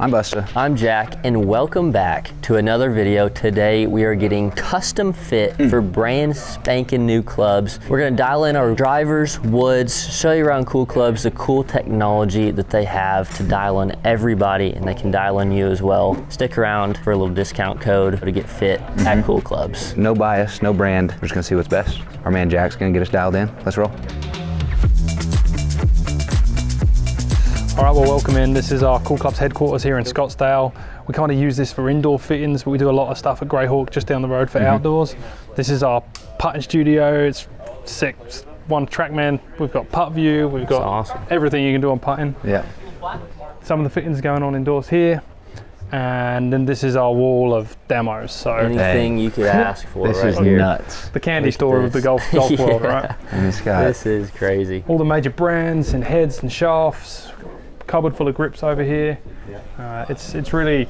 I'm Busta. I'm Jack, and welcome back to another video. Today we are getting custom fit hmm. for brand spanking new clubs. We're gonna dial in our drivers, woods, show you around Cool Clubs, the cool technology that they have to dial in everybody, and they can dial in you as well. Stick around for a little discount code to get fit at mm-hmm. Cool Clubs. No bias, no brand. We're just gonna see what's best. Our man Jack's gonna get us dialed in. Let's roll. All right, well, welcome in. This is our Cool Clubs headquarters here in Scottsdale. We kind of use this for indoor fittings, but we do a lot of stuff at Grayhawk just down the road for mm-hmm. outdoors. This is our putting studio. It's six, It's One TrackMan. We've got PuttView. We've got awesome. everything you can do on putting. Yeah. Some of the fittings going on indoors here. And then this is our wall of demos. So Anything you could ask for This right is here. nuts. the candy Like store of the this. golf, golf world, right? And this guy. This is crazy. all the major brands and heads and shafts, cupboard full of grips over here. Uh, it's it's really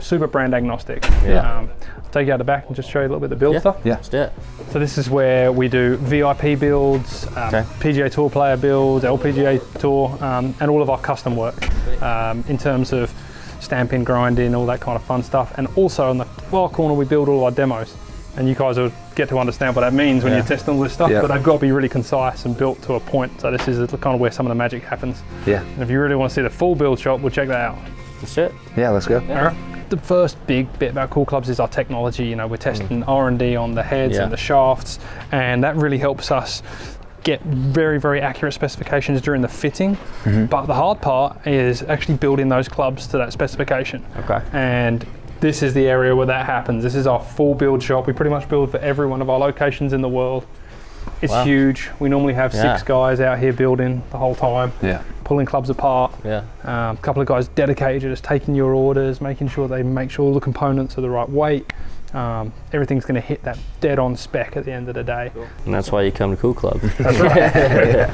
super brand agnostic. Yeah. Um, I'll take you out the back and just show you a little bit of the build Yeah. stuff. Yeah. Let's do it. So this is where we do VIP builds, um, Okay. PGA Tour player builds, LPGA Tour, um, and all of our custom work um, in terms of stamping, grinding, all that kind of fun stuff. And also on the far corner, we build all our demos. And you guys will get to understand what that means when Yeah. you're testing all this stuff. Yeah. But they've got to be really concise and built to a point. So this is kind of where some of the magic happens. Yeah. And if you really want to see the full build shop, we'll check that out. Let's it. Yeah, let's go. All right. The first big bit about Cool Clubs is our technology. You know, we're testing mm. R&D on the heads Yeah. and the shafts, and that really helps us get very, very accurate specifications during the fitting. Mm-hmm. But the hard part is actually building those clubs to that specification. Okay. And this is the area where that happens. This is our full build shop. We pretty much build for every one of our locations in the world. It's Wow. huge. We normally have six guys out here building the whole time, Yeah. pulling clubs apart. Yeah. Um, a couple of guys dedicated to just taking your orders, making sure they make sure all the components are the right weight. Um, everything's going to hit that dead on spec at the end of the day. And that's why you come to Cool Club. That's right.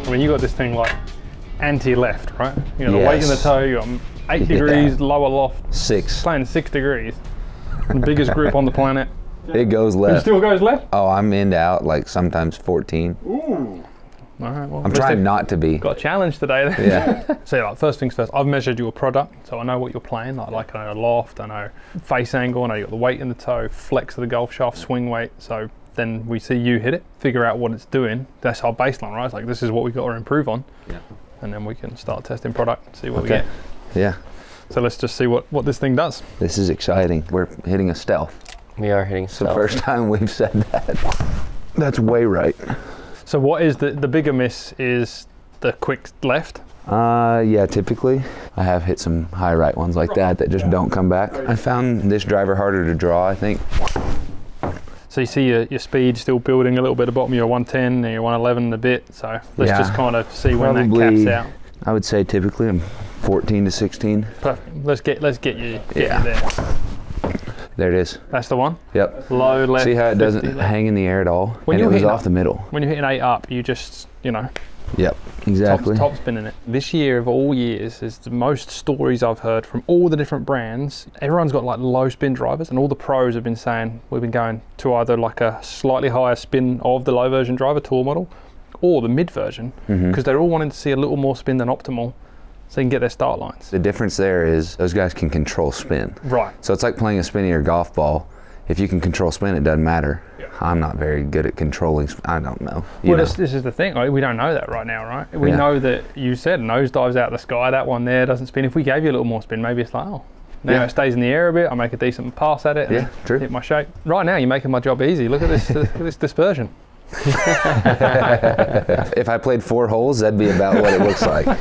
I mean, you got this thing like anti-left, right? You know, the weight in the toe. You got eight Yeah. degrees lower loft, Six. playing six degrees. The biggest group on the planet. It goes It left. still goes left. Oh, I'm in to out like sometimes 14. Ooh. All right. Well, I'm trying not to be. Got a challenge today. Then. Yeah. So yeah, like first things first, I've measured your product, so I know what you're playing. Like, like I know loft, I know face angle, I know you got the weight in the toe, flex of the golf shaft, swing weight. So then we see you hit it, figure out what it's doing. That's our baseline, right? It's like this is what we've got to improve on, Yeah. And then we can start testing product, see what we get. Yeah. So let's just see what what this thing does. This is exciting. We're hitting a stealth. we are hitting It's the first time we've said that. That's way right. So what is the the bigger miss is the quick left. Uh, yeah, typically I have hit some high right ones like that that just don't come back. I found this driver harder to draw, I think. So you see your, your speed still building a little bit at the bottom. You're 110 and you're 111 a bit. So let's Yeah. just kind of see when that Probably- caps out. I would say typically I'm 14 to 16. Perfect. Let's get let's get you get Yeah. you there. There it is. That's the one. Yep. Low left. See how it doesn't hang in the air at all? When and it was off up- the middle. When you're hitting eight up, you just you know Yep, top, exactly. top spinning it. This year of all years is the most stories I've heard from all the different brands. Everyone's got like low spin drivers, and all the pros have been saying we've been going to either like a slightly higher spin of the low version driver tour model, or the mid version, because Mm-hmm. they're all wanting to see a little more spin than optimal, so they can get their start lines. The difference there is those guys can control spin. Right. So it's like playing a spinnier golf ball. If you can control spin, it doesn't matter. I'm not very good at controlling. Sp- I don't know. Well, know. this, this is the thing. We don't know that right now, right? We Yeah. know that you said nose dives out the sky. That one there doesn't spin. If we gave you a little more spin, maybe it's like, oh, now Yeah. it stays in the air a bit. I make a decent pass at it. Yeah, true. Hit my shape. Right now, you're making my job easy. Look at this. look at this dispersion. if I played four holes, that'd be about what it looks like.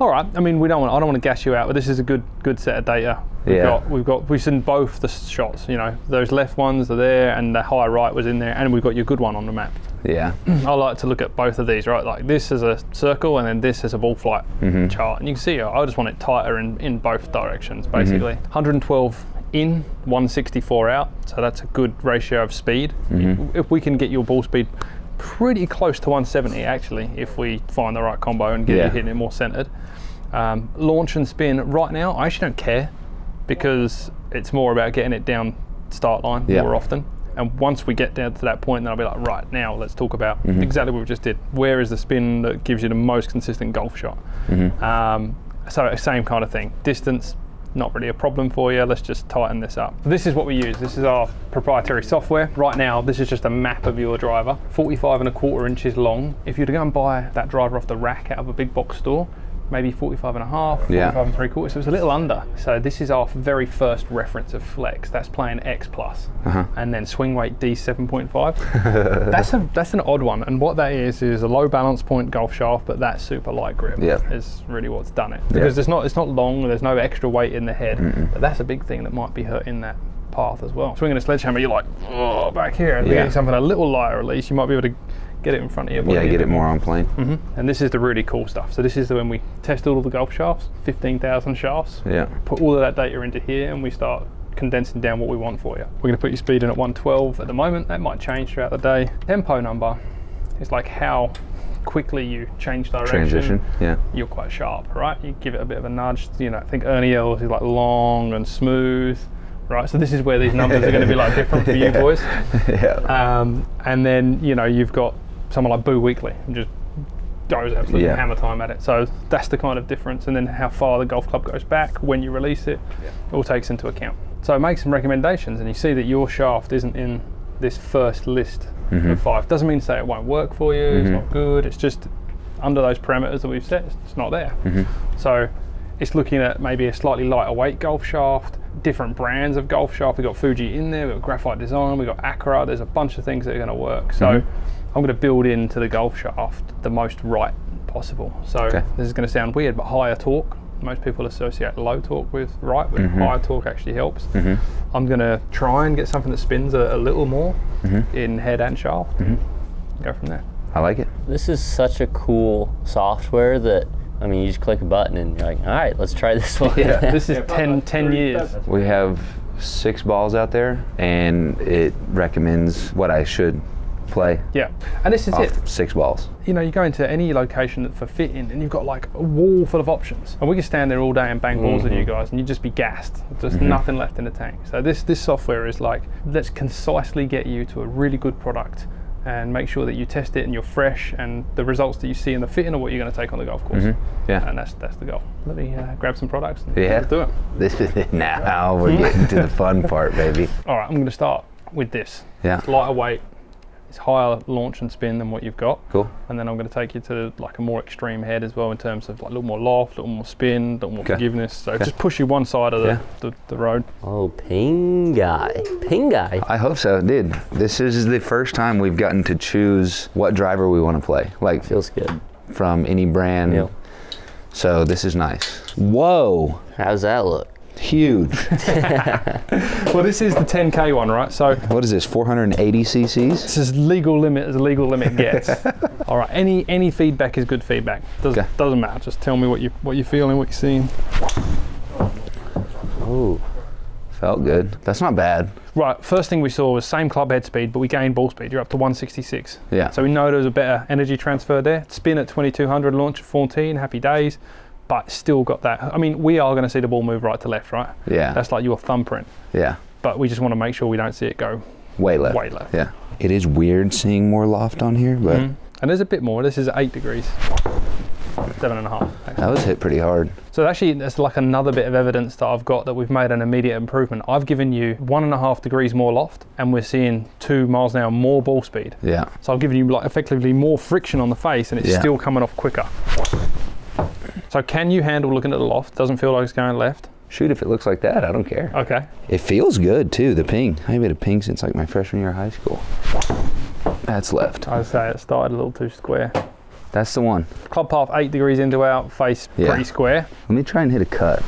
All right. I mean, we don't want. I don't want to gas you out, but this is a good good set of data. We've Yeah. got we've got we've seen both the shots. You know, those left ones are there, and the high right was in there, and we've got your good one on the map. Yeah. I like to look at both of these, right? Like this is a circle and then this is a ball flight mm-hmm. chart. And you can see uh, I just want it tighter in, in both directions, mm-hmm. basically. 112 in, 164 out. So that's a good ratio of speed. Mm-hmm. If we can get your ball speed pretty close to 170, actually, if we find the right combo and get Yeah. you hitting it more centered. Um, launch and spin, right now, I actually don't care because it's more about getting it down start line Yeah. more often. And once we get down to that point, then I'll be like, right now, let's talk about exactly what we just did. Where is the spin that gives you the most consistent golf shot? Um, so same kind of thing. Distance, not really a problem for you. Let's just tighten this up. This is what we use. This is our proprietary software. Right now, this is just a map of your driver, 45 and a quarter inches long. If you were to go and buy that driver off the rack out of a big box store, maybe 45 and a half, 45 Yeah. and three quarters. So it was a little under. So this is our very first reference of flex. That's playing X plus, Uh-huh. and then swing weight D 7.5. that's a that's an odd one. And what that is is a low balance point golf shaft, but that super light grip Yep. is really what's done it. Because it's not it's not long. There's no extra weight in the head. But that's a big thing that might be hurting that path as well. Swinging a sledgehammer, you're like, oh, back here. And Yeah. getting something a little lighter at least, you might be able to get it in front of body. Yeah, get it more on plane. and this is the really cool stuff. So this is the when we test all of the golf shafts, 15,000 shafts. Yeah. Put all of that data into here and we start condensing down what we want for you. We're going to put your speed in at 112 at the moment. That might change throughout the day. Tempo number is like how quickly you change direction. Transition. Yeah. You're quite sharp, right? You give it a bit of a nudge. You know, I think Ernie Els is like long and smooth, right? So this is where these numbers are going to be like different for you boys. yeah. Um, and then you know you've got someone like Boo Weekley and just goes absolutely Yeah. hammer time at it. So that's the kind of difference. And then how far the golf club goes back when you release it, all takes into account. So make some recommendations, and you see that your shaft isn't in this first list mm-hmm. of five. Doesn't mean to say it won't work for you. It's not mm-hmm. good. It's just under those parameters that we've set, it's not there. Mm-hmm. So it's looking at maybe a slightly lighter weight golf shaft, different brands of golf shaft. We've got Fuji in there, we've got Graphite Design, we've got Accra. There's a bunch of things that are going to work. So I'm going to build into the golf shaft the most right possible. So Okay. this is going to sound weird, but higher torque. Most people associate low torque with right, but mm-hmm. higher torque actually helps. Mm-hmm. I'm going to try and get something that spins a, a little more mm-hmm. in head and shaft. Go from there. I like it. This is such a cool software that I mean, you just click a button and you're like, all right, let's try this one. Yeah. This is 10, 10 years. We have six balls out there, and it recommends what I should play Yeah, and this is it. six balls. You know, you go into any location for fitting, and you've got like a wall full of options, and we can stand there all day and bang balls at you mm-hmm. guys, and you'd just be gassed. There's mm-hmm. nothing left in the tank. So this this software is like let's concisely get you to a really good product. And make sure that you test it and you're fresh, and the results that you see in the fitting are what you're going to take on the golf course. Mm-hmm. Yeah. And that's that's the goal. Let me uh, grab some products. And Yeah. do it. This is it now. We're getting to the fun part, baby. All right, I'm going to start with this. Yeah. It's lighter weight. It's higher launch and spin than what you've got. Cool. And then I'm going to take you to like a more extreme head as well in terms of like a little more loft, a little more spin, a little more Okay. forgiveness. So just push you one side of the, Yeah. the, the road. Oh, ping guy. Ping guy. I hope so, dude. This is the first time we've gotten to choose what driver we want to play, like Feels good. from any brand. Yep. So this is nice. Whoa, How's that look? Huge. Well, this is the 10k one, right? So what is this? 480 cc's? this is legal limit as a legal limit gets. All right. Any any feedback is good feedback. Does, Okay. Doesn't matter. Just tell me what you what you're feeling, what you're seeing. Ooh. Felt good. That's not bad. Right. First thing we saw was same club head speed, but we gained ball speed. You're up to 166. Yeah. So we know there was a better energy transfer there. Spin at 2200, launch at 14, happy days, but still got that. I mean, we are going to see the ball move right to left, right? Yeah. That's like your thumbprint. yeah. But we just want to make sure we don't see it go Way left. way left. Yeah. It is weird seeing more loft on here, but Mhm. And there's a bit more. This is eight degrees, seven and a half. actually. that was hit pretty hard. So actually, that's like another bit of evidence that I've got that we've made an immediate improvement. I've given you one and a half degrees more loft, and we're seeing two miles an hour more ball speed. Yeah. So I've given you like effectively more friction on the face, and it's Yeah. still coming off quicker. So can you handle looking at the loft? Doesn't feel like it's going left. Shoot, if it looks like that, I don't care. Okay. It feels good too, the ping. I haven't had a ping since like my freshman year of high school. That's left. I'd say it started a little too square. That's the one. Club path eight degrees into out, face Yeah. pretty square. Let me try and hit a cut.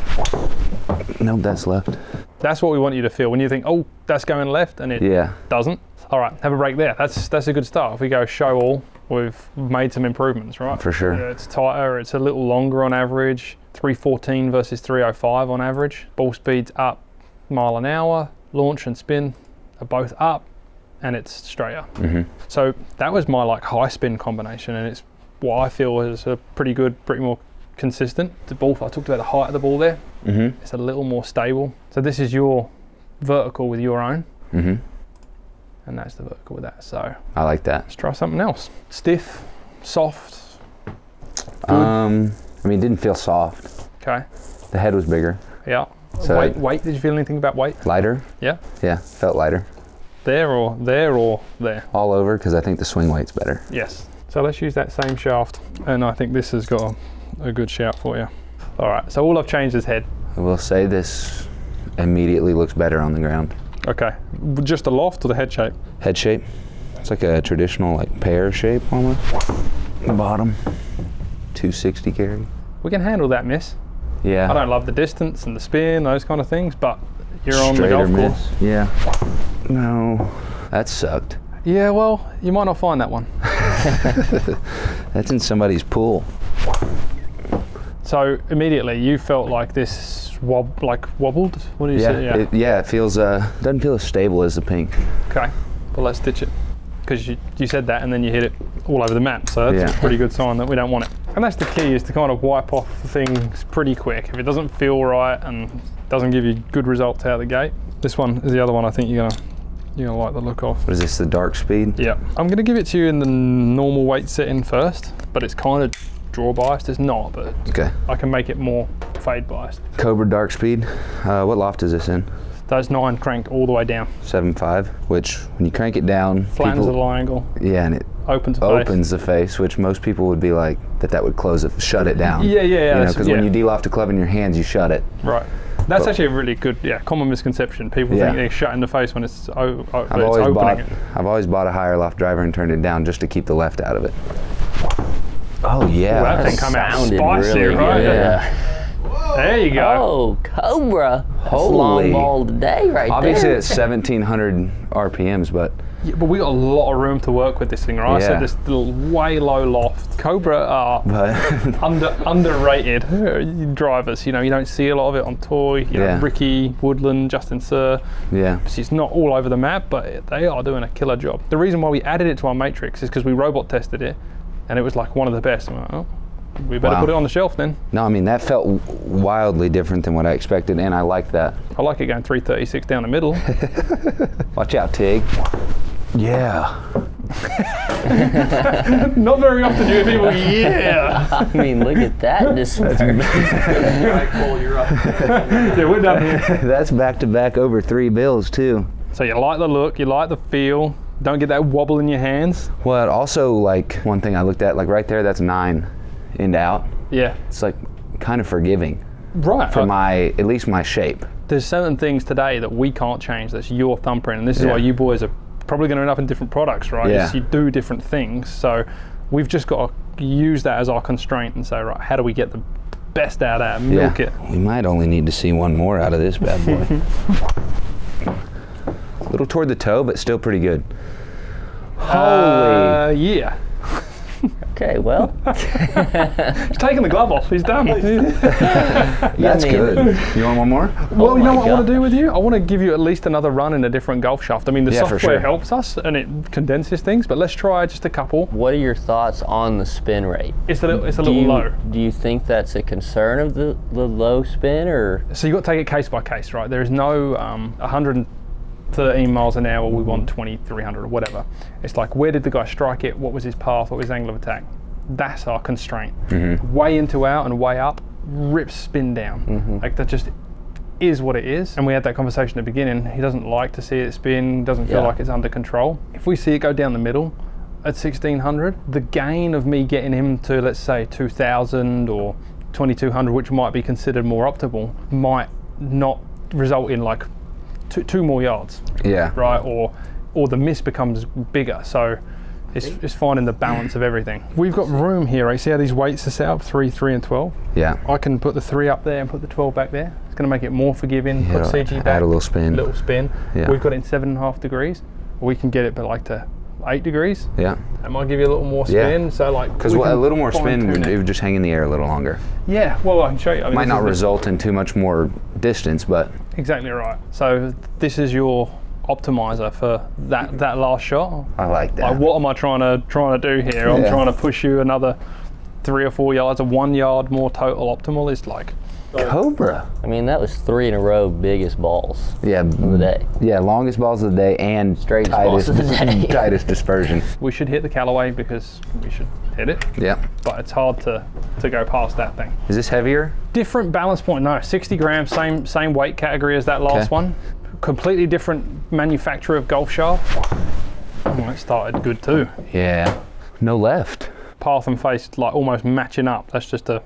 Nope, that's left. That's what we want you to feel when you think, oh, that's going left, and it Yeah. doesn't. All right, have a break there. That's that's a good start. If we go show all, we've made some improvements, right? For sure. Yeah, it's tighter. It's a little longer on average. 314 versus 305 on average. Ball speed's up mile an hour. Launch and spin are both up, and it's straighter. Mhm. So that was my like high spin combination, and it's what I feel is a pretty good, pretty more consistent. The ball. I talked about the height of the ball there. Mm-hmm. It's a little more stable. So this is your vertical with your own. Mm-hmm. And that's the vertical with that. So I like that. let's try something else. Stiff, soft. Um, I mean, it didn't feel soft. Okay. The head was bigger, Yeah. So- weight, weight. Did you feel anything about weight? lighter. Yeah. Yeah, felt lighter There or there or there. all over because I think the swing weight's better. Yes. So let's use that same shaft, and I think this has got a, a good shout for you. All right. So all I've changed is head. I will say this immediately looks better on the ground. Okay. Just the loft or the head shape? Head shape. It's like a traditional like pear shape almost. The bottom. 260 carry. We can handle that miss. Yeah. I don't love the distance and the spin, those kind of things, but you're on the golf course. miss. Yeah. No. That sucked. Yeah, well, you might not find that one. That's in somebody's pool. So immediately you felt like this wob, like wobbled. What do you Yeah. say? Yeah. It, yeah, it feels uh doesn't feel as stable as the pink. okay. Well, let's ditch it because you, you said that and then you hit it all over the map. So that's Yeah. a pretty good sign that we don't want it. And that's the key is to kind of wipe off the things pretty quick. If it doesn't feel right and doesn't give you good results out of the gate, this one is the other one I think you're gonna you're gonna like the look of. What is this, the dark speed? Yeah, I'm going to give it to you in the normal weight setting first, but it's kind of draw biased. It's not, but Okay. I can make it more fade biased. Cobra dark speed. Uh, what loft is this in? Those nine crank all the way down, Seven five, which when you crank it down, flattens the low angle, yeah, and it opens the face. opens the face, which most people would be like that. That would close it, shut it down. Yeah, yeah, yeah, You know, that's- because when you de-loft a club in your hands, you shut it. Right. That's But- actually a really good, yeah, common misconception. People Yeah. think they're shut in the face when it's, o- o- I've it's always bought, it. I've always bought a higher loft driver and turned it down just to keep the left out of it. Oh yeah, Well, that thing come out Sounded spicy, really right? good. Yeah. There you go. Oh, Cobra. That's Holy. long ball today right obviously there. it's 1700 RPMs, but Yeah, but we got a lot of room to work with this thing, right? Yeah. So Yeah. this little way low loft. Cobra are under underrated drivers. You know, you don't see a lot of it on tour. You know, Yeah. Rickie, Woodland, Justin Suh. yeah, It's not all over the map, but they are doing a killer job. The reason why we added it to our matrix is because we robot tested it, and it was like one of the best. I'm like, oh, we better Wow. put it on the shelf then. no, I mean that felt wildly different than what I expected, and I like that. I like it going 336 down the middle. Watch out, Tig. Yeah, not very often do you hear people, yeah. I mean, look at that disperse. yeah, we're done here. that's back to back over three bills too. So you like the look, you like the feel. Don't get that wobble in your hands. Well, also like one thing I looked at, like right there, that's nine, end out. Yeah. It's like kind of forgiving Right. for Uh, my at least my shape. there's certain things today that we can't change. That's your thumbprint, and this is Yeah. why you boys are probably going to end up in different products, right? Yeah. You do different things, so we've just got to use that as our constraint and say, right, how do we get the best out of that? Milk yeah, it. we might only need to see one more out of this bad boy. A little toward the toe, but still pretty good. Holy, Uh, yeah. okay, well, He's taking the glove off. He's done. that's good. You want one more? well, you know my what I want to do with you? I want to give you at least another run in a different golf shaft. I mean, the Yeah, software sure. helps us and it condenses things, but let's try just a couple. what are your thoughts on the spin rate? It's a little, it's a Do little you, low. do you think that's a concern of the, the low spin or So you've got to take it case by case, right? There is no um, 113 miles an hour, we mm-hmm. want 2300 or whatever. It's like, where did the guy strike it? What was his path? What was his angle of attack? That's our constraint. Mm-hmm. Way into out and way up rips spin down. Mm-hmm. Like that just is what it is. And we had that conversation at the beginning. He doesn't like to see it spin, doesn't feel Yeah. like it's under control. If we see it go down the middle, at 1600, the gain of me getting him to, let's say, 2000 or 2200, which might be considered more optimal, might not result in like two, two more yards, Yeah. right? Or or the miss becomes bigger. So it's, it's finding the balance of everything. We've got room here, right? See how these weights are set up? Three, three, and 12. Yeah. I can put the three up there and put the 12 back there. It's going to make it more forgiving. Yeah, put CG add back. a little spin. A little spin. Yeah. We've got it in seven and a half degrees. We can get it, but like to eight degrees. Yeah. That might give you a little more spin. Yeah. spin. So like, Because we a little more spin, would, it. it would just hang in the air a little longer. Yeah, well, I can show you. I mean, Might not is the- result in too much more distance, but Exactly right. So this is your optimizer for that mm-hmm. that last shot. I like that. Like, what am I trying to trying to do here? I'm Yeah. trying to push you another three or four yards, or one yard more total optimal. Is like Cobra. I mean, that was three in a row biggest balls Yeah. of the day. Yeah, longest balls of the day and Straightest tightest, balls of the day. tightest dispersion. We should hit the Callaway because we should hit it, Yeah. but it's hard to, to go past that thing. Is this heavier? Different balance point, no, 60 grams, same same weight category as that last Okay. one. Completely different manufacturer of golf shaft. Oh, it started good too. Yeah. No left. Path and face like almost matching up. That's just a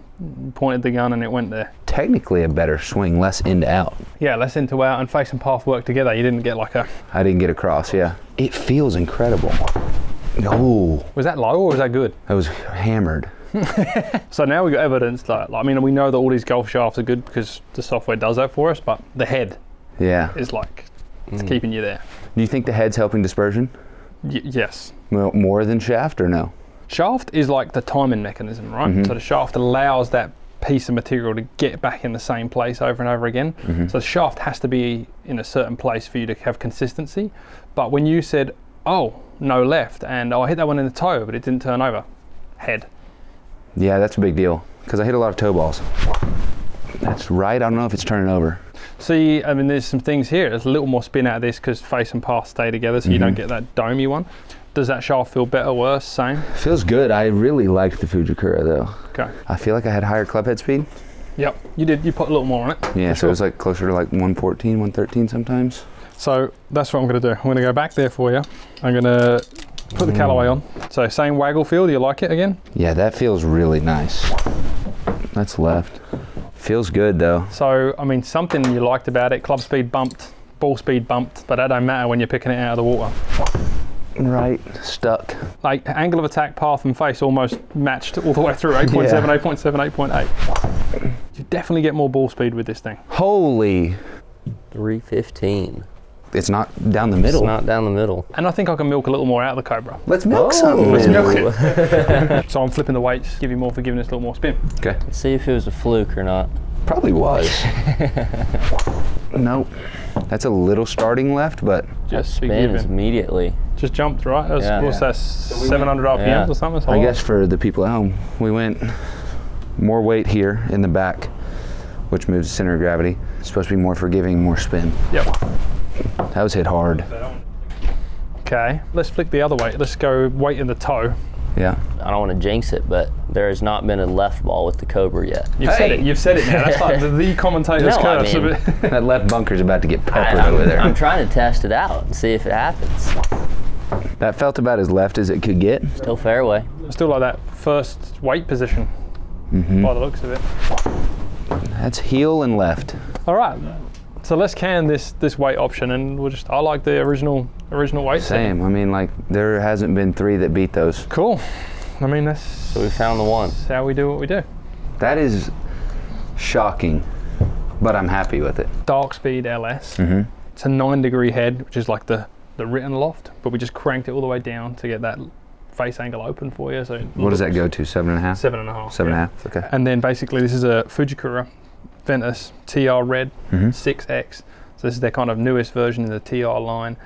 pointed the gun and it went there. Technically a better swing, less in to out. Yeah, less into out and face and path work together. You didn't get like a. I didn't get across, yeah. It feels incredible. Oh, Was that low or was that good? I was hammered. So now we've got evidence that, like, I mean, we know that all these golf shafts are good because the software does that for us, but the head Yeah. is like, it's mm. keeping you there. Do you think the head's helping dispersion? Y- yes. Well, more than shaft or no? Shaft is like the timing mechanism, right? Mm-hmm. So the shaft allows that piece of material to get back in the same place over and over again. Mm-hmm. So the shaft has to be in a certain place for you to have consistency. But when you said, oh, no left, and oh, I hit that one in the toe, but it didn't turn over, head. Yeah, that's a big deal because I hit a lot of toe balls. That's right. I don't know if it's turning over. See, I mean, there's some things here. There's a little more spin out of this because face and path stay together, so you don't mm-hmm. get that domey one. Does that shaft feel better, worse, same? Feels good. I really liked the Fujikura though. Okay. I feel like I had higher club head speed. Yep, you did. You put a little more on it. Yeah, so it was like closer to like 114, 113 sometimes. So that's what I'm going to do. I'm going to go back there for you. I'm going to put the mm. Callaway on. So same waggle feel. Do you like it again? Yeah, that feels really nice. That's left. Feels good though. So I mean, something you liked about it. Club speed bumped, ball speed bumped, but that don't matter when you're picking it out of the water. Right, stuck. Like angle of attack, path, and face almost matched all the way through. 8.7, Yeah. 8.7, 8.8. You definitely get more ball speed with this thing. Holy, 315. it's not down the middle. It's not down the middle. And I think I can milk a little more out of the Cobra. Let's milk Oh. something. Let's milk it. so I'm flipping the weights, give you more forgiveness, a little more spin. Okay, Let's See if it was a fluke or not. Probably was. nope. That's a little starting left, but Just Spins immediately. Just jumped, right? That was, Yeah. What's that, 700 RPMs Yeah. or something? It's a I lot. guess for the people at home, we went more weight here in the back, which moves the center of gravity. It's supposed to be more forgiving, more spin. Yep. That was hit hard. Okay, let's flick the other way. Let's go weight in the toe. Yeah. I don't want to jinx it, but there has not been a left ball with the Cobra yet. You've said it. You've said it now. That's like the, the commentator's No, I curse. mean- That left bunker's about to get I, peppered am over there. I'm trying to test it out and see if it happens. That felt about as left as it could get. Still fairway. I still like that first weight position Mm-hmm. by the looks of it. That's heel and left. All right, so let's can this this weight option, and we'll just. I like the original original weight. setting. Same. I mean, like, there hasn't been three that beat those. Cool. I mean that's, So we found the one. that's how we do what we do. That is shocking, but I'm happy with it. Dark speed LS. Mm-hmm. It's a nine degree head, which is like the the written loft, but we just cranked it all the way down to get that face angle open for you. So What does that go to? Seven and a half? Seven and a half. Seven and a half. Okay. And then basically this is a Fujikura Ventus TR Red Mhm. 6X. So this is their kind of newest version in the TR line.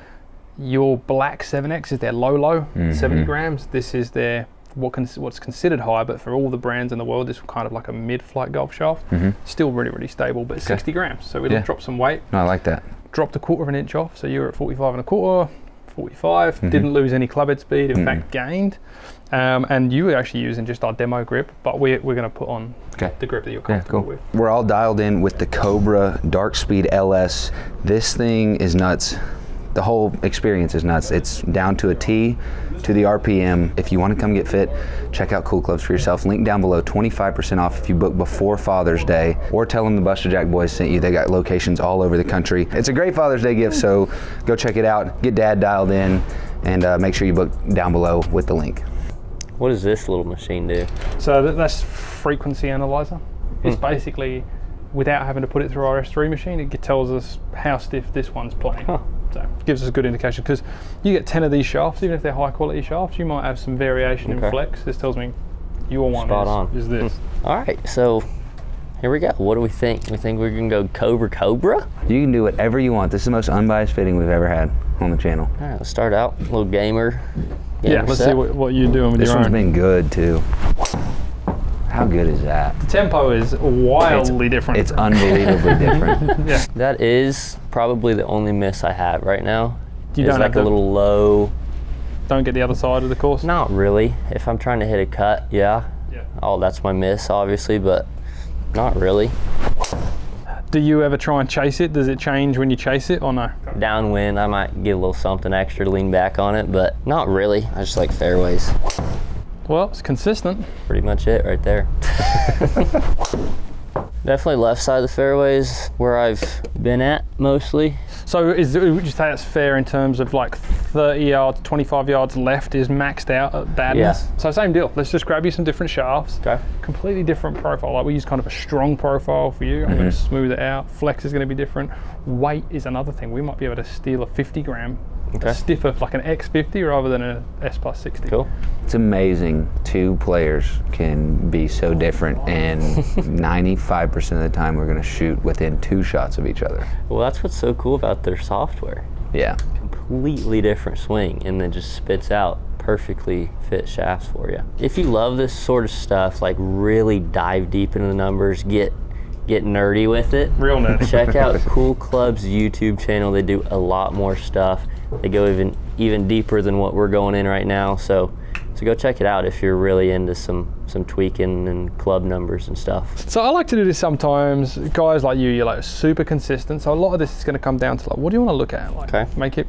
Your black 7X is their low low, 70 Mhm. grams. This is their what cons- what's considered high, but for all the brands in the world, this is kind of like a mid-flight golf shaft. Mhm. Still really, really stable, but 60 grams. So we Yeah. dropped some weight, No, I like that. dropped a quarter of an inch off. So you were at 45 and a quarter, 45. Mm-hmm. Didn't lose any club head speed. In fact, gained. Um, and you were actually using just our demo grip, but we're, we're going to put on Okay. the grip that you're Yeah, comfortable cool. with. We're all dialed in with the Cobra Dark Speed LS. This thing is nuts. The whole experience is nuts. It's down to a T, to the RPM. If you want to come get fit, check out Cool Clubs for yourself. Link down below, 25% off if you book before Father's Day, or tell them the BustaJack Boys sent you. They got locations all over the country. It's a great Father's Day gift, so go check it out. Get Dad dialed in, and uh, make sure you book down below with the link. What does this little machine do? So that's frequency analyzer. It's hmm. basically, without having to put it through our S3 machine, it tells us how stiff this one's playing. So it gives us a good indication because you get 10 of these shafts, even if they're high quality shafts, you might have some variation in flex. This tells me your one Spot is, on. is hmm. this. All right, so here we go. What do we think? We think we're gonna go Cobra Cobra? You can do whatever you want. This is the most unbiased fitting we've ever had on the channel. All right, let's start out. A little gamer. Yeah, let's set. see what, what you're doing with This your one's own. been good too. How good is that? The tempo is wildly different. It's unbelievably different. yeah. That is probably the only miss I have right now. You is don't like have a little low. Don't get the other side of the course. Not really. If I'm trying to hit a cut, yeah. Yeah. Oh, that's my miss, obviously, but not really. Do you ever try and chase it? Does it change when you chase it or no? Downwind, I might get a little something extra to lean back on it, but not really. I just like fairways. Well, it's consistent. Pretty much it right there. Definitely left side of the fairways where I've been at mostly. So is would you say that's fair in terms of like 30 yards, 25 yards left is maxed out at badness? Yeah. So same deal. Let's just grab you some different shafts. Okay. Completely different profile. Like we use kind of a strong profile for you. I'm going to Mm-hmm. smooth it out. Flex is going to be different. Weight is another thing. We might be able to steal a 50 gram Okay. stiffer, like an X50 rather than a S plus 60. Cool. It's amazing two players can be so different, and 95% of the time we're going to shoot within two shots of each other. Well, that's what's so cool about their software. Yeah. Completely different swing, and then just spits out perfectly fit shafts for you. If you love this sort of stuff, like really dive deep into the numbers, get get nerdy with it. Real nerdy. Check out Cool Club's YouTube channel. They do a lot more stuff. They go even even deeper than what we're going in right now. So so go check it out if you're really into some some tweaking and club numbers and stuff. So I like to do this sometimes. Guys like you, you're like super consistent. So a lot of this is going to come down to like, what do you want to look at? Like, Okay. make it,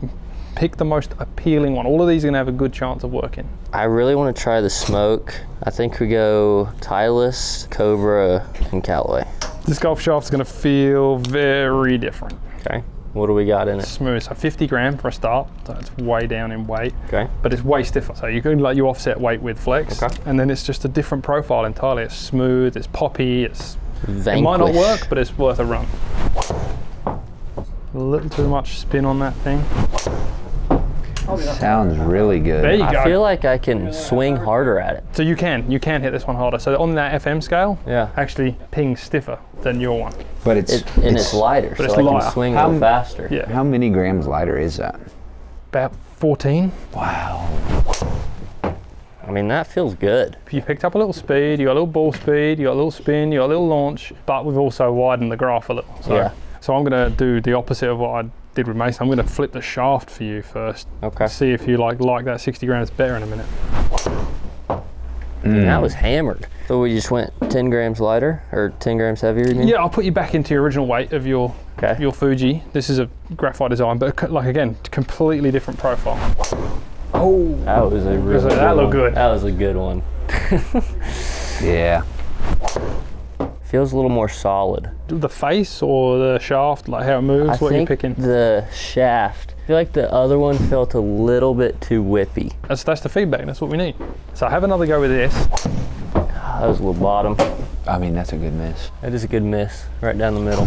pick the most appealing one. All of these are going to have a good chance of working. I really want to try the smoke. I think we go Titleist, Cobra, and Callaway. This golf shaft's going to feel very different. Okay. What do we got in it? Smooth. So 50 gram for a start. So it's way down in weight, Okay. but it's way stiffer. So you can let you offset weight with flex, Okay. and then it's just a different profile entirely. It's smooth. It's poppy. It's Vanquish. it might not work, but it's worth a run. A little too much spin on that thing. Sounds really good. There you I go. feel like I can swing harder at it. So you can, you can hit this one harder. So on that FM scale, Yeah. actually ping stiffer than your one. But it's, It, and it's, lighter, so it's I lighter. can swing a How- little faster. Yeah, How many grams lighter is that? about 14. Wow. I mean, that feels good. You picked up a little speed, you got a little ball speed, you got a little spin, you got a little launch, but we've also widened the graph a little. So, Yeah. so I'm going to do the opposite of what I did with Mason. I'm going to flip the shaft for you first. Okay. See if you like like that 60 grams better in a minute. And that mm. was hammered. So we just went 10 grams lighter or 10 grams heavier. You mean? Yeah, I'll put you back into your original weight of your Okay. your Fuji. This is a graphite design, but like again, completely different profile. Oh, That was a really that good looked good. That was a good one. Yeah. Feels a little more solid. the face or the shaft, like how it moves. I what are you think picking? the shaft. I feel like the other one felt a little bit too whippy. That's that's the feedback. That's what we need. So I have another go with this. That was a little bottom. I mean, that's a good miss. That is a good miss, right down the middle.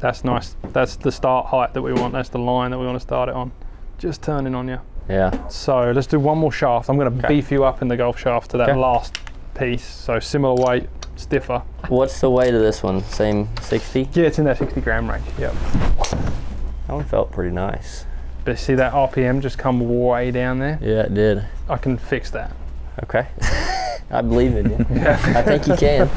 That's nice. That's the start height that we want. That's the line that we want to start it on. Just turning on you. Yeah. So let's do one more shaft. I'm going to Okay. beef you up in the golf shaft to that Okay. last piece. So similar weight, stiffer. What's the weight of this one? Same 60? Yeah, it's in that 60 gram range. Yep. That one felt pretty nice. But see that RPM just come way down there? Yeah, it did. I can fix that. Okay. I believe in you. I think you can.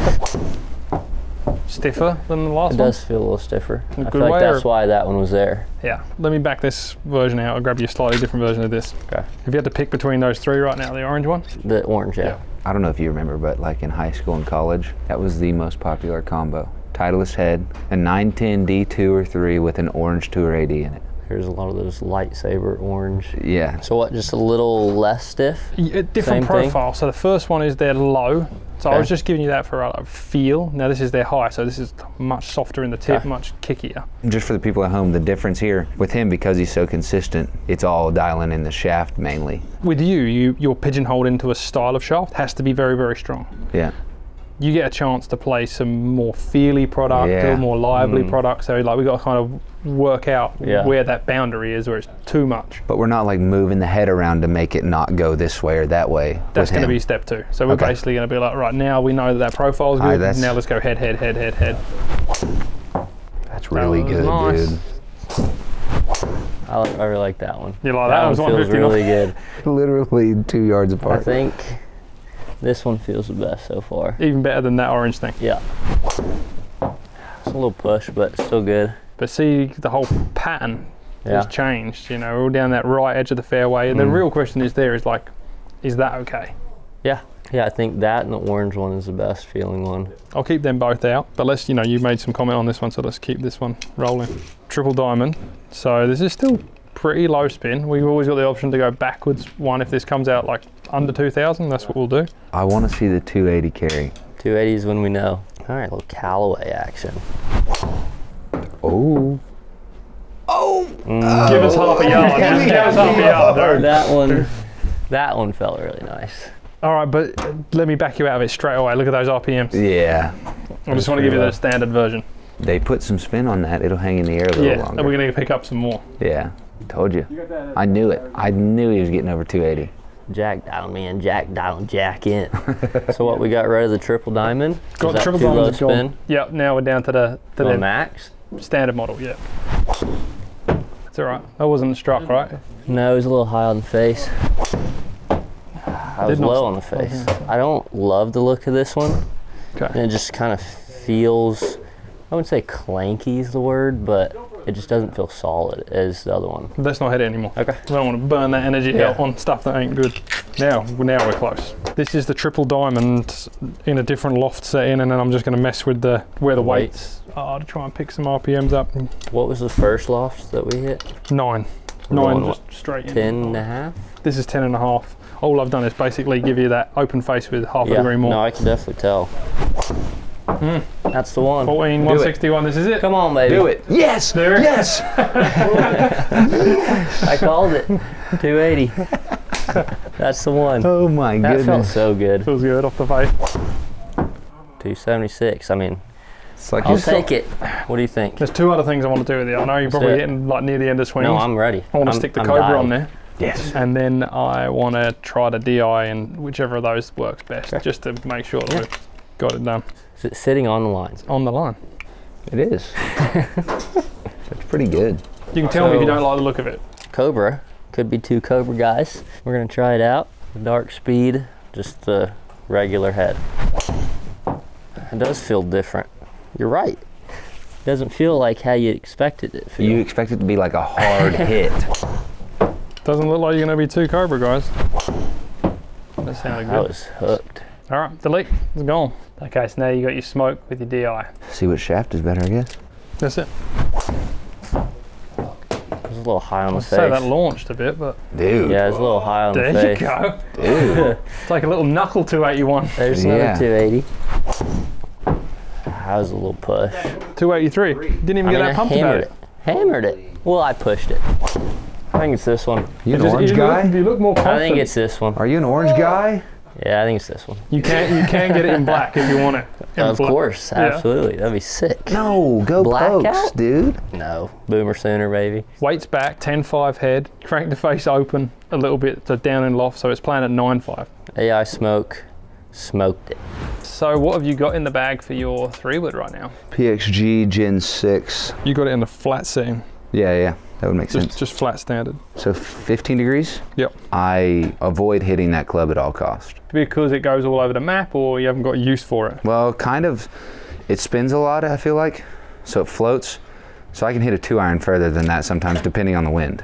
Stiffer than the last It one? It does feel a little stiffer. I good feel like that's or- why that one was there. Yeah. Let me back this version out. I'll grab you a slightly different version of this. Okay. If you had to pick between those three right now, the orange one? The orange, yeah. Yeah. I don't know if you remember, but like in high school and college, that was the most popular combo. Titleist head, a 910 D2 or 3 with an orange Tour AD in it. Here's a lot of those lightsaber orange. Yeah. So what, just a little less stiff? Yeah, uh, different Same thing? profile. So the first one is their low. So I was just giving you that for a feel. Now this is their high. So this is much softer in the tip, Okay. much kickier. Just for the people at home, the difference here with him, because he's so consistent, it's all dialing in the shaft mainly. With you, you you're pigeonholed into a style of shaft. Has to be very very strong. Yeah. You get a chance to play some more feely product, Yeah. or more lively mm. product. So like we got to kind of work out Yeah. where that boundary is, where it's too much. But we're not like moving the head around to make it not go this way or that way. That's going to be step two. So we're Okay. basically going to be like, right now we know that that profile is good. that's- now let's go head, head, head, head, head. That's really was good, nice. dude. I, I really like that one. You like that? That was one feels 159. really good. Literally two yards apart. I think This one feels the best so far. Even better than that orange thing. Yeah. It's a little push, but still good. But see, the whole pattern Yeah. has changed. You know, all down that right edge of the fairway. And the mm. real question is there is like, is that okay? Yeah. Yeah, I think that and the orange one is the best feeling one. I'll keep them both out. But let's, you know, you made some comment on this one, so let's keep this one rolling. Triple diamond. So this is still pretty low spin. We've always got the option to go backwards one if this comes out like under 2,000. That's what we'll do. I want to see the 280 carry. 280 is when we know. All right, little Callaway action. Oh. Oh! Mm. Give us half a yard. Give us half a yard. That one, that one felt really nice. All right, but uh, let me back you out of it straight away. Look at those RPMs. Yeah. I just want to give you the standard version. They put some spin on that. It'll hang in the air a little Yeah, longer. and we're going to pick up some more. yeah. Told you. I knew it. I knew he was getting over 280. Jack dialed me in, Jack dialed Jack in. so what, we got rid of the triple diamond? Got Is that triple too low spin? Yep, now we're down to the, to To the the max? standard model, yeah. It's all right. That wasn't struck, right? No, it was a little high on the face. I was low on the oh, face. I don't love the look of this one. And it just kind of feels, I wouldn't say clanky is the word, but it just doesn't feel solid as the other one. Let's not hit it anymore. Okay. We don't want to burn that energy Yeah. out on stuff that ain't good. Now, now we're close. This is the triple diamond in a different loft setting, and then I'm just going to mess with the where the weights are to try and pick some RPMs up. What was the first loft that we hit? Nine. Nine just straight in. 10 and a half? This is ten and a half. All I've done is basically give you that open face with half a Yeah, degree more. no, I can definitely tell. Hmm. That's the one. 14, 161, this is it. Come on, baby. Do it. Yes. There. Yes. I called it. 280. That's the one. Oh my That felt goodness. so good. Feels good off the face. 276. I mean, It's like I'll take it. What do you think? There's two other things I want to do with you. I know you're probably it. getting like near the end of swings. No, I'm ready. I want to I'm- stick the I'm Cobra dialed. on there. Yes. And then I want to try the DI and whichever of those works best, Okay. just to make sure that Yeah. we've got it done. Is it sitting on the lines? On the line. It is. That's pretty good. You can tell me if you don't like the look of it. Cobra. Could be two Cobra guys. We're going to try it out. The dark speed, just the regular head. It does feel different. You're right. It doesn't feel like how you expected it to feel. You expect it to be like a hard hit. Doesn't look like you're going to be two Cobra guys. That sounded good. I was hooked. All right, delete. It's gone. Okay, so now you got your smoke with your DI. See what shaft is better, I guess. That's it. It was a little high on the I'd say that launched a bit, but Dude. Yeah, it was a little high on there the you go. Dude. It's like a little knuckle 281. There's another Yeah. 280. That was a little push. 283. Didn't even I get mean, that I pumped about hammered it. it. Hammered it. Well, I pushed it. I think it's this one. You an Just- orange you guy? Look, you look more confident. I think it's this one. Are you an orange guy? Yeah, I think it's this one. You can you can get it in black if you want it. In Of black. course, Yeah. absolutely. That'd be sick. No, go Blackout? pokes, dude. No, Boomer Sooner, baby. Weights back, 10.5 head. Crank the face open a little bit to down and loft, so it's playing at 9.5. AI Smoke smoked it. So what have you got in the bag for your three wood right now? PXG Gen 6. You got it in the flat setting, Yeah, yeah, that would make just sense. just flat standard. So 15 degrees? Yep. I avoid hitting that club at all cost. Because it goes all over the map, or you haven't got use for it. Well, kind of. It spins a lot, I feel like. So it floats. So I can hit a two iron further than that sometimes, depending on the wind.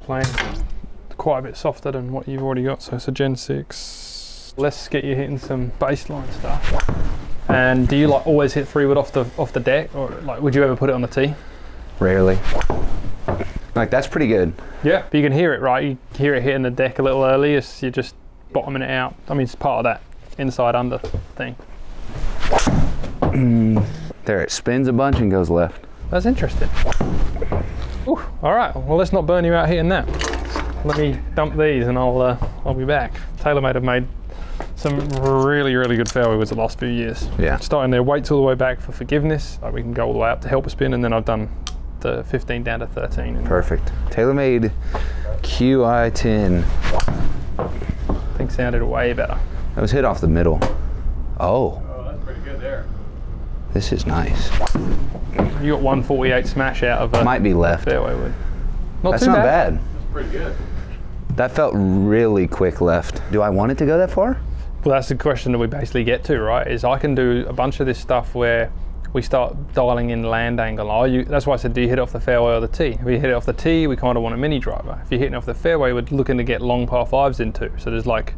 Playing quite a bit softer than what you've already got, so it's a Gen 6. Let's get you hitting some baseline stuff. And do you like always hit three wood off the off the deck, or like would you ever put it on the tee? Rarely. Like, that's pretty good. Yeah, but you can hear it, right? You hear it hitting the deck a little early. It's, you're just bottoming it out. I mean, it's part of that inside under thing. There, it spins a bunch and goes left. That's interesting. Ooh, all right, well, let's not burn you out hitting that. Let me dump these and I'll uh, I'll be back. TaylorMade have made some really, really good fairway woods the last few years. Yeah. Starting their weights all the way back for forgiveness. Like we can go all the way up to help a spin, and then I've done the 15 down to 13. And Perfect. TaylorMade QI10. I think sounded way better. That was hit off the middle. Oh, Oh, that's pretty good there. this is nice. You got 148 smash out of a Might be left. fairway wood. Not That's too not bad. bad. Pretty good. That felt really quick left. Do I want it to go that far? Well, that's the question that we basically get to, right? Is I can do a bunch of this stuff where we start dialing in land angle. Are you, that's why I said, do you hit it off the fairway or the tee? If you hit it off the tee, we kind of want a mini driver. If you're hitting off the fairway, we're looking to get long par fives into. So there's like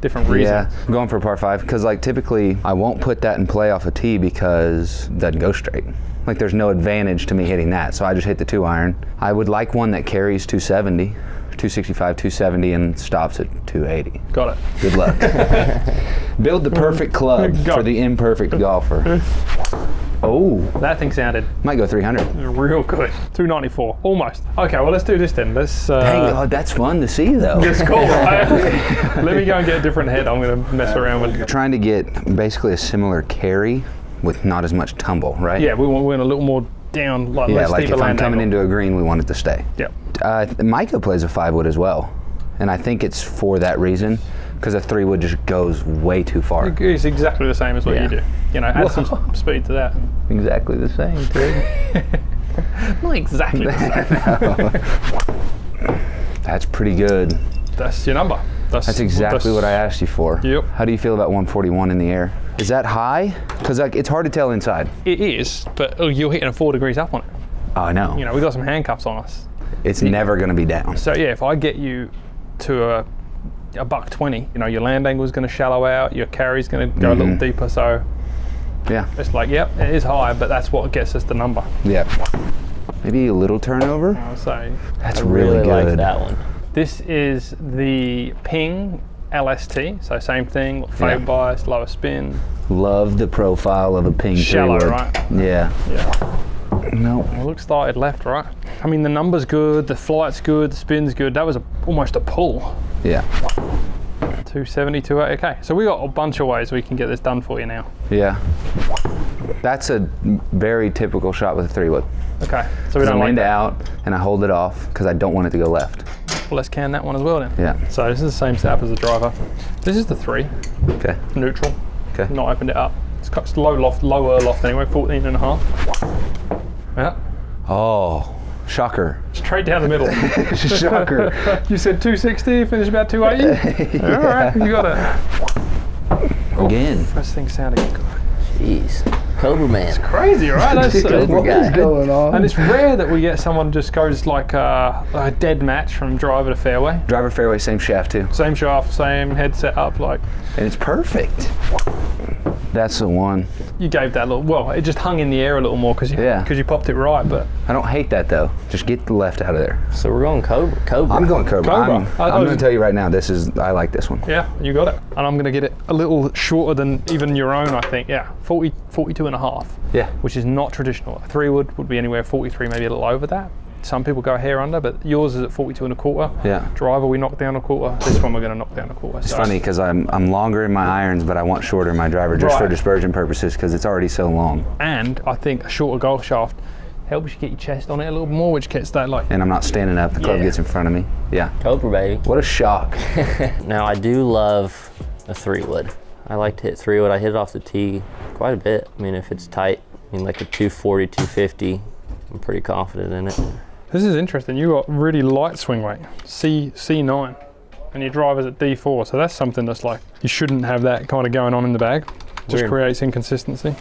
different reasons. Yeah, I'm going for a par five because like typically I won't put that in play off a tee because it doesn't go straight. Like there's no advantage to me hitting that, so I just hit the two iron. I would like one that carries 270, 265, 270, and stops at 280. Got it. Good luck. Build the perfect club Go. for the imperfect golfer. Oh, That thing sounded might go 300. real good. 294, almost. Okay, well let's do this then. Let's. Uh, Dang, oh, that's fun to see though. It's cool. right? Let me go and get a different head. I'm going to mess around with. Trying to get basically a similar carry with not as much tumble, right? Yeah, we want, we want a little more down, like Yeah, like if I'm coming angle. into a green, we want it to stay. Yep. Uh, Micah plays a five wood as well, and I think it's for that reason because a three wood just goes way too far. It's exactly the same as what Yeah. you do. You know, add some speed to that. Exactly the same, too. Not exactly the same. That's pretty good. That's your number. That's, That's exactly what I asked you for. Yep. How do you feel about 141 in the air? Is that high? Because like, it's hard to tell inside. It is, but oh, you're hitting a four degrees up on it. Oh, I know. You know, we got some handcuffs on us. it's never going to be down. So yeah, if I get you to a a buck twenty, you know, your land angle is going to shallow out, your carry's going to go a little Mhm. deeper. So Yeah. it's like, yep, it is high, but that's what gets us the number. Yeah. Maybe a little turnover. I'll say. That's I really, really, good. like that one. This is the Ping LST, so same thing, fade Yeah. bias, lower spin. Love the profile of a ping Shallow, three right? Yeah. Yeah. No. It looks started left, right? I mean, the number's good, the flight's good, the spin's good. That was a, almost a pull. Yeah. 270, 280. Okay, so we got a bunch of ways we can get this done for you now. Yeah. That's a very typical shot with a three wood. Okay, so we I don't like land that. out and I hold it off because I don't want it to go left. Well, let's can that one as well then. Yeah. So this is the same setup as the driver. This is the three, Okay. neutral. Okay. Not opened it up. It's low loft, lower loft anyway, 14 and a half. Yeah, Oh, shocker. straight down the middle. shocker. you said 260, finished about 280. All right, you got it. Again. Oh, first thing sounded good. Jeez. Cobra Man. It's crazy, right? That's, Cobra guy. going on? and it's rare that we get someone just goes like a, a dead match from driver to fairway. Driver fairway, same shaft too. Same shaft, same head set up. Like And it's perfect. That's the one. You gave that little. Well, it just hung in the air a little more because you Yeah. because you popped it right. But I don't hate that though. Just get the left out of there. So we're going Cobra. Cobra. I'm going Cobra. Cobra. I'm, I- I I'm was- going to tell you right now, this is, I like this one. yeah, you got it. And I'm going to get it a little shorter than even your own. I think. Yeah, 40, 42 and a half. Yeah. which is not traditional. A three wood would be anywhere 43, maybe a little over that. Some people go a hair under, but yours is at 42 and a quarter. Yeah. Driver, we knock down a quarter. This one, we're going to knock down a quarter. It's funny because I'm, I'm longer in my irons, but I want shorter in my driver just for dispersion purposes because it's already so long. And I think a shorter golf shaft helps you get your chest on it a little more, which gets that like. And I'm not standing up. The club Yeah. gets in front of me. Yeah. Cobra, baby. What a shock. Now I do love a three wood. I like to hit three wood. I hit it off the tee quite a bit. I mean, if it's tight, I mean, like a 240, 250, I'm pretty confident in it. This is interesting. You got really light swing weight, C C9, and your driver's at D4. So that's something that's like you shouldn't have that kind of going on in the bag. Just Weird. creates inconsistency.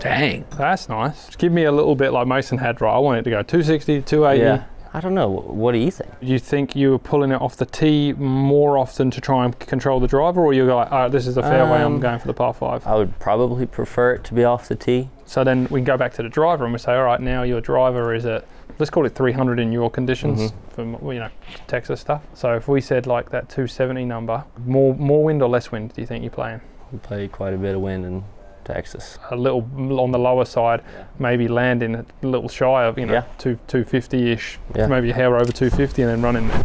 Dang. That's nice. Just give me a little bit like Mason had, right? I want it to go 260, 280. Yeah. I don't know. What do you think? you think you were pulling it off the tee more often to try and control the driver, or you're like, all right, this is the fairway, I'm Um, going for the par five. I would probably prefer it to be off the tee. So then we go back to the driver and we say, all right, now your driver is at, let's call it 300 in your conditions for well, you know Texas stuff. So if we said like that 270 number, more more wind or less wind? Do you think you're playing? We play quite a bit of wind in Texas. A little on the lower side, maybe landing a little shy of you know Yeah. two 250 ish, Yeah. maybe a hair over 250, and then running there.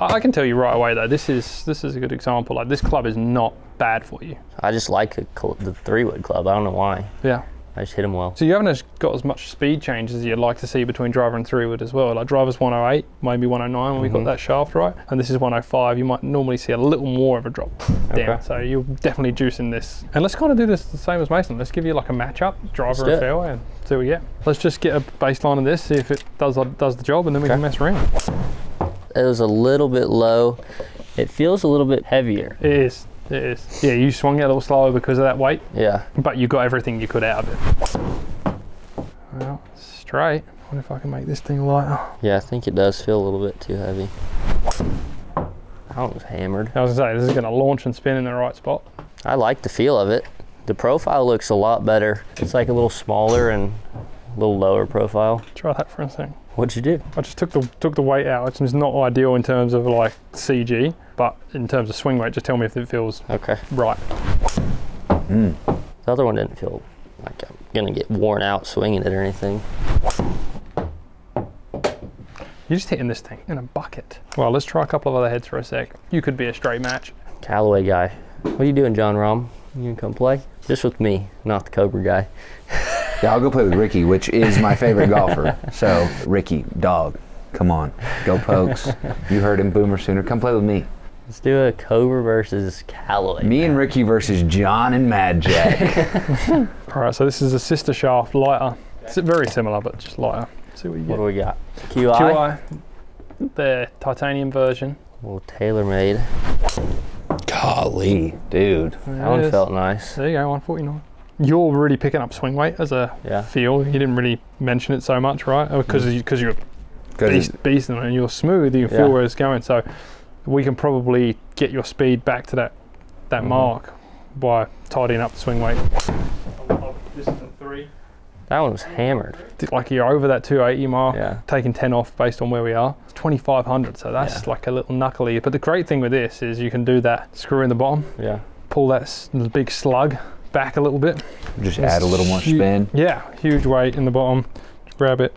I I can tell you right away though, this is this is a good example. Like this club is not bad for you. I just like the three wood club. I don't know why. Yeah. I just hit them well. So you haven't got as much speed change as you'd like to see between driver and three wood as well. Like driver's 108, maybe 109 when we got mm-hmm. that shaft right, and this is 105. You might normally see a little more of a drop down. Okay. So you're definitely juicing this. And let's kind of do this the same as Mason. Let's give you like a matchup, driver and fairway, and see what we get. Let's just get a baseline of this, see if it does uh, does the job, and then we can mess around. It was a little bit low. It feels a little bit heavier. It is. It is. Yeah, you swung it a little slower because of that weight, Yeah. but you got everything you could out of it. Well, straight. I wonder if I can make this thing lighter. Yeah, I think it does feel a little bit too heavy. That was hammered. I was gonna say this is gonna launch and spin in the right spot. I like the feel of it. The profile looks a lot better. It's like a little smaller and a little lower profile. Try that for a second. What'd you do? I just took the took the weight out, which is not ideal in terms of like CG, but in terms of swing weight, just tell me if it feels Okay. right. Hmm. The other one didn't feel like I'm gonna get worn out swinging it or anything. You're just hitting this thing in a bucket. Well, let's try a couple of other heads for a sec. You could be a straight match. Callaway guy. What are you doing, Jon Rahm? You gonna come play? Just with me, not the Cobra guy. Yeah, I'll go play with Rickie, which is my favorite golfer. So, Rickie, dog, come on, go pokes. You heard him, Boomer Sooner. Come play with me. Let's do a Cobra versus Callaway. Me and Rickie versus John and Mad Jack. All right, so this is a sister shaft, lighter. It's very similar, but just lighter. See what you What do we got? QI. QI, the titanium version. Well, TaylorMade. Golly, dude. That one Yes. felt nice. There you go, 149. You're really picking up swing weight as a Yeah. feel. You didn't really mention it so much, right? Uh, because mm. you, cause you're Because beast, beast and you're smooth, you can Yeah. feel where it's going. So we can probably get your speed back to that that Mm-hmm. mark by tidying up the swing weight. This is a three. That one was hammered. Like you're over that 280 mark, Yeah. taking 10 off based on where we are. It's 2500, so that's Yeah. like a little knuckly. But the great thing with this is you can do that screw in the bottom, Yeah. pull that big slug back a little bit. just add a little more spin. Yeah, huge weight in the bottom. Grab it,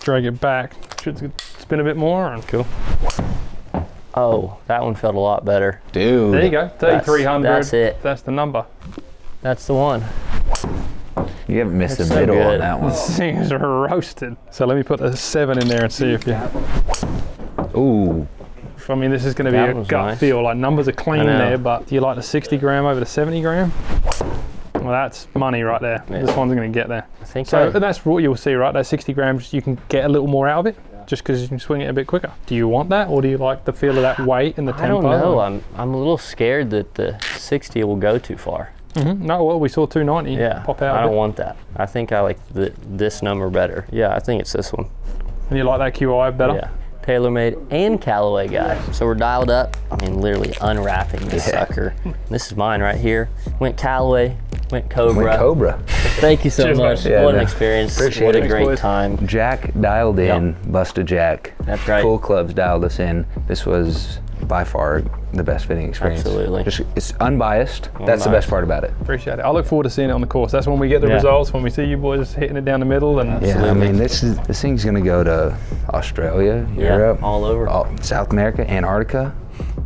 drag it back. Should spin a bit more. And Cool. Oh, that one felt a lot better. Dude. there you go, 3300. that's it. That's the number. That's the one. You haven't missed That's the so middle on that one. This thing is roasted. So let me put a seven in there and see if you. Ooh. I mean, this is going to be That a was gut nice. feel. Like numbers are clean I there, but do you like the 60 gram over the 70 gram? Well, that's money right there. Yeah. This one's going to get there. I think So I, and that's what you'll see, right? That 60 grams, you can get a little more out of it, just because you can swing it a bit quicker. Do you want that, or do you like the feel of that weight and the I tempo? don't know. I'm I'm a little scared that the 60 will go too far. Mhm. No, well, we saw 290 Yeah. pop out. I don't want that. I think I like the, this number better. Yeah, I think it's this one. And you like that QI better? Yeah. TaylorMade and Callaway guy. So we're dialed up. I mean, literally unwrapping this Yeah. sucker. This is mine right here. Went Callaway, went Cobra. Went Cobra. Thank you so Cheers, much. Yeah, what an experience. Appreciate what it. a Thanks, great boys. time. Jack dialed in, BustaJack. That's right. Cool Clubs dialed us in. This was by far the best fitting experience. Absolutely. Just, it's unbiased. That's the best part about it. Appreciate it. I look forward to seeing it on the course. That's when we get the Yeah. results, when we see you boys hitting it down the middle. And Yeah, I mean this is this thing's gonna go to Australia, Yeah, Europe, all over. all- South America, Antarctica.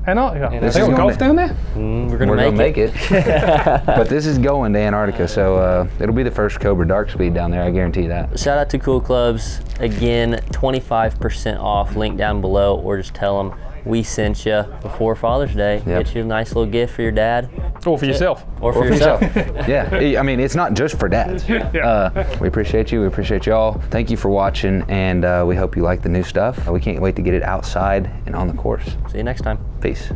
Antarctica. This They is got going golf to- down there? Mm, we're gonna make, gonna it. make it. but this is going to Antarctica, so uh, it'll be the first Cobra Dark Speed down there. I guarantee that. Shout out to Cool Clubs. Again, 25% off. Link down below, or just tell them we sent you before Father's Day. Yep. Get you a nice little gift for your dad Or for yourself? or for Or for yourself. yeah, I- I mean it's not just for dads. Uh, we appreciate you. We appreciate y'all. Thank you for watching, and uh, we hope you like the new stuff. We can't wait to get it outside and on the course. See you next time. Peace.